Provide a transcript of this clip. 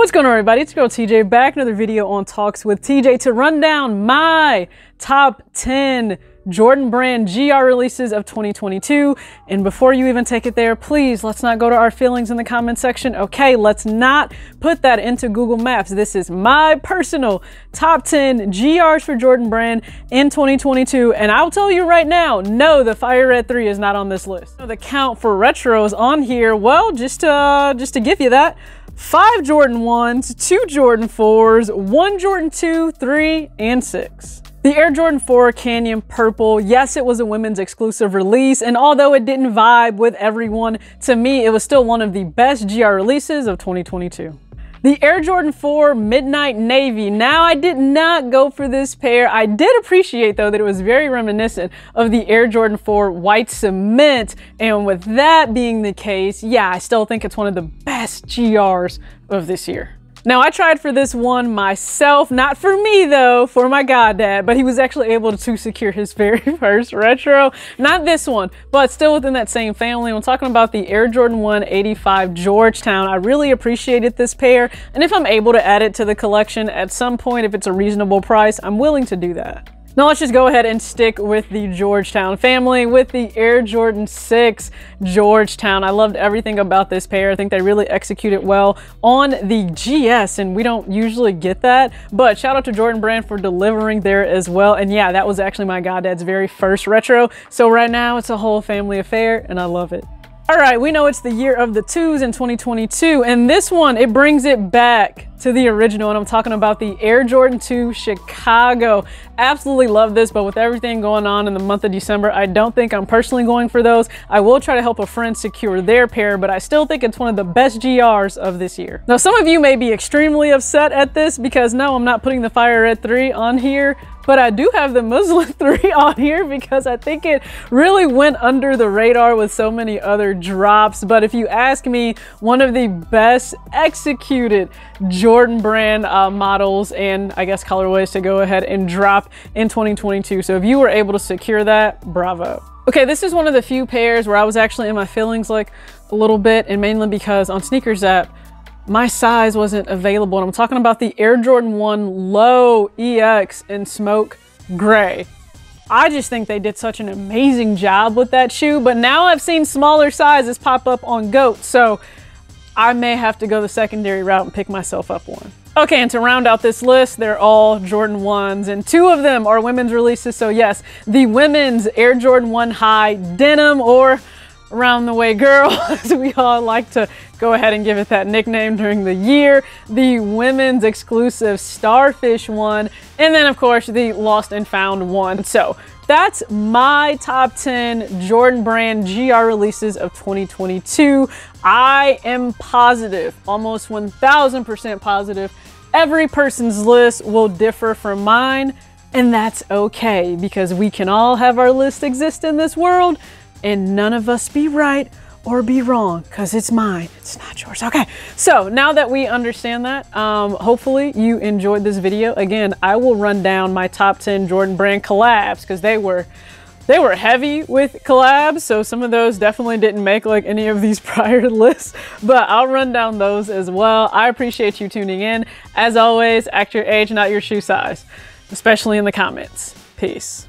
What's going on everybody? It's your girl TJ back another video on Talks with TJ to run down my top 10 Jordan brand GR releases of 2022. And before you even take it there, please let's not go to our feelings in the comment section. Okay, let's not put that into Google Maps. This is my personal top 10 GRs for Jordan brand in 2022. And I'll tell you right now, no, the Fire Red 3 is not on this list. The count for retros on here, well, just, uh, just to give you that, five Jordan 1s, two Jordan 4s, one Jordan 2, 3, and 6. The Air Jordan 4 Canyon Purple, yes, it was a women's exclusive release, and although it didn't vibe with everyone, to me, it was still one of the best GR releases of 2022. The Air Jordan 4 Midnight Navy. Now, I did not go for this pair. I did appreciate, though, that it was very reminiscent of the Air Jordan 4 White Cement. And with that being the case, yeah, I still think it's one of the best GRs of this year. Now I tried for this one myself, not for me though, for my goddad, but he was actually able to secure his very first retro. Not this one, but still within that same family. I'm talking about the Air Jordan 1 85 Georgetown. I really appreciated this pair, and if I'm able to add it to the collection at some point, if it's a reasonable price, I'm willing to do that. Now let's just go ahead and stick with the Georgetown family with the Air Jordan 6 Georgetown. I loved everything about this pair. I think they really executed well on the GS and we don't usually get that, but shout out to Jordan Brand for delivering there as well. And yeah, that was actually my goddad's very first retro. So right now it's a whole family affair and I love it. All right, we know it's the year of the twos in 2022, and this one, it brings it back to the original, and I'm talking about the Air Jordan 2 Chicago. Absolutely love this, but with everything going on in the month of December, I don't think I'm personally going for those. I will try to help a friend secure their pair, but I still think it's one of the best GRs of this year. Now, some of you may be extremely upset at this because no, I'm not putting the Fire Red 3 on here, but I do have the Muslin 3 on here because I think it really went under the radar with so many other drops. But if you ask me, one of the best executed Jordan brand uh, models and I guess colorways to go ahead and drop in 2022. So if you were able to secure that, bravo. Okay, this is one of the few pairs where I was actually in my feelings like a little bit and mainly because on SNKRS app, my size wasn't available. And I'm talking about the Air Jordan 1 Low EX in smoke gray. I just think they did such an amazing job with that shoe, but now I've seen smaller sizes pop up on GOAT, so I may have to go the secondary route and pick myself up one. Okay, and to round out this list, they're all Jordan 1s, and two of them are women's releases. So yes, the women's Air Jordan 1 High Denim or Around the Way Girl, as we all like to go ahead and give it that nickname during the year. The women's exclusive Starfish one, and then of course the Lost and Found one. So that's my top 10 Jordan brand GR releases of 2022. I am positive, almost 1000% positive, every person's list will differ from mine, and that's okay because we can all have our list exist in this world and none of us be right or be wrong because it's mine it's not yours. Okay so now that we understand that um, hopefully you enjoyed this video. Again i will run down my top 10 jordan brand collabs because they were they were heavy with collabs so some of those definitely didn't make like any of these prior lists but i'll run down those as well. I appreciate you tuning in. As always act your age not your shoe size especially in the comments. Peace